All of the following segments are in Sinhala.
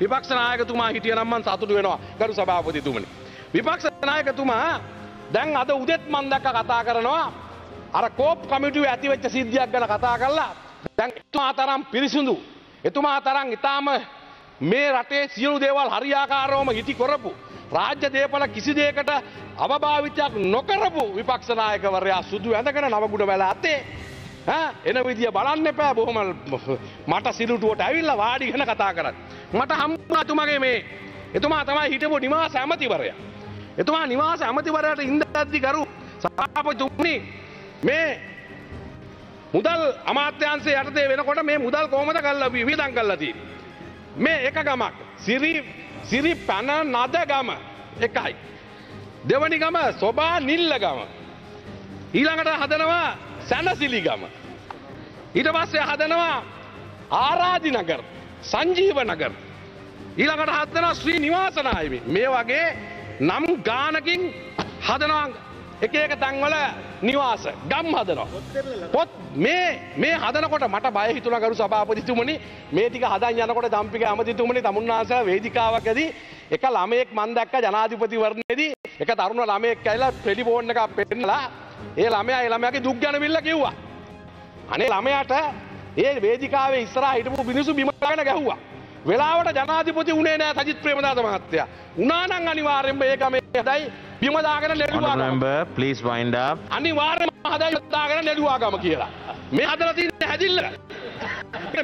විපක්ෂ නායකතුමා හිටිය නම්මන් සතුට වෙනවා. ගරු සභාපතිතුමනි. විපක්ෂ නායකතුමා දැන් අද උදෙත් මන්දක්ක කතා කරනවා. අර කෝප් කමිටුව ඇතිවෙච්ච සිද්ධියක් ගැන කතා කරලා දැන් එතුමා තරම් පිරිසිදු. එතුමා තරම් ඉතාම මේ රටේ සියලු දේවල් හරියාකාරවම හිටි කොරපු රාජ්‍ය දේපල කිසි දේකට අවභාවිතයක් නොකරපු විපක්ෂනායකවරයා සුදු ඇඳගෙන නවගුඩ වැල අතේ එන විදිිය බලන්න එපෑ බොහොම මට සිදුටුවට ඇවිල්ල වාඩි ගැන කතා කරත්. මට හම්බතුමගේ මේ එතුමා තමයි හිටපු නිවාස ඇමතිවරය. එතුමා නිවාස ඇමතිවරයට ඉන්ද ඇද්දි කරු සාපතුමනි මේ මුදල් අමාත්‍යන්සේ යටතේ වෙනකොට මේ මුදල් කෝමද කල්ල විදන් කල්ලදී. මේ එක ගමක් සිරි සිරි පැන නද ගම එකයි. දෙවනි ගම සොබා නිල්ල ගම. ඊළඟට හදනවා සැනසිලි ගම. ඊට පස්සේ හදනවා ආරාධි නගර සංජීව නගර. ඊළඟට හදනවා ශ්‍රී නිවාසනායමි. මේ වගේ නම් ගානකින් හදනවා එක එක තැන්වල නිවාස ගම් හදනවා. පොත් මේ මේ හදනකොට මට බය හිතුන කරු සභාපතිතුමනි මේ ටික හදන් යනකොට දම්පික ඇමතිතුමනි තමුන්නාස වේදිකාවකදී එක ළමයෙක් මන් දැක්ක ජනාධිපතිවරණයේදී එක තරුණ ළමයෙක් ඇවිල්ලා ටෙලිෆෝන් එකක් පෙන්නලා ඒ ළමයා ඒ ළමයාගේ දුක් ගැන බිල්ල කිව්වා. අනේ ළමයාට ඒ වේදිකාවේ ඉස්සරහා හිටපු මිනිස්සු බිම දාගෙන ගැහුවා. වෙලාවට ජනාධිපති උනේ නෑ සජිත් ප්‍රේමදාස මහත්තයා. උනා නම් අනිවාර්යෙන්ම ඒ ගමේ හදයි බිම දාගෙන නෙළුවා. member, please wind up. අනිවාර්යෙන්ම හදයි දාගෙන නෙළුවා ගම කියලා. මේ හදලා තියෙන හැදිල්ල.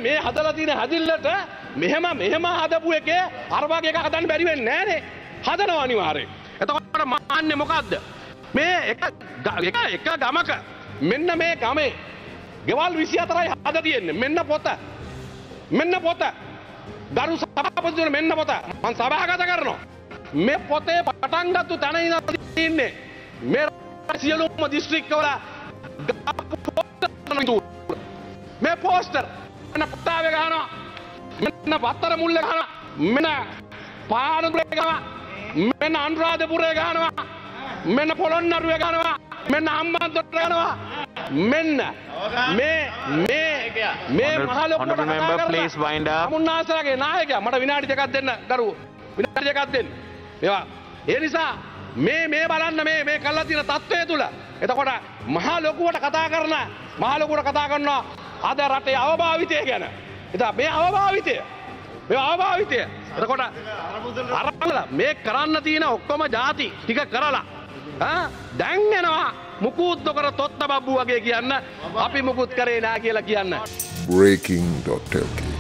මේ හදලා තියෙන හැදිල්ලට මෙහෙම මෙහෙම හදපු එකේ අර වගේ එකක් හදන්න බැරි වෙන්නේ නෑනේ. හදනවා අනිවාර්යෙන්. එතකොට මාන්නේ මොකද්ද? මේ එක එක එක ගමක. මෙන්න මේ ගමේ. ගෙවල් විසි අතරයි හද තියෙන්නේ. මෙන්න පොත. මෙන්න පොත. දරු සභාපතිතුමනි මෙන්න පොත. මං සභාගත කරනවා. මේ පොතේ පටන් ගත්තු තැන ඉඳන් තින්නේ මේ සියලුම දිස්ත්‍රික්කවල මේ පෝස්ටර් මෙන්න පොතාවේ ගහනවා. මෙන්න පත්තර මුල්ලේ ගහනවා. මෙන්න පානදුලේ ගහනවා. මෙන්න අනුරාධපුරේ ගහනවා. මෙන්න පොළොන්නරුවේ ගහනවා මෙන්න හම්බන්තොට ගහනවා මෙන්න. මේ මේ මේ මහලොකුට wind up. මුන්නාසලගේ නායකයා. මට විනාඩි දෙකක් දෙන්න දරුවෝ. විනාඩි දෙකක් දෙන්න. ඒවා ඒ නිසා මේ මේ බලන්න මේ මේ කල්ලා තියෙන තත්ත්වය තුළ එතකොට මහා ලොකුවට කතා කරන මහා ලොකුවට කතා කරනවා අද රටේ අවභාවිතය ගැන. එතා මේ අවභාවිතය. මේ අවභාවිතය. එතකොට අරල මේ කරන්න තියෙන ඔක්කොම ජාති ටික කරලා දැන්ගෙනවා මුකුත් නොකර තොත්ත බබ්බු වගේ කියන්න අපි මුකුත් කරේ නෑ කියලා කියන්න. breaking.lk